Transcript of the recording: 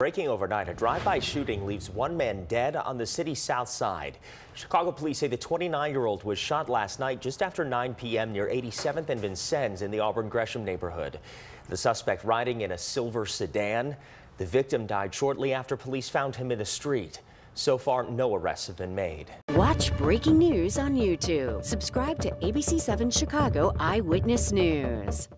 Breaking overnight, a drive-by shooting leaves one man dead on the city's south side. Chicago police say the 29-year-old was shot last night just after 9 p.m. near 87th and Vincennes in the Auburn Gresham neighborhood. The suspect riding in a silver sedan. The victim died shortly after police found him in the street. So far, no arrests have been made. Watch breaking news on YouTube. Subscribe to ABC7 Chicago Eyewitness News.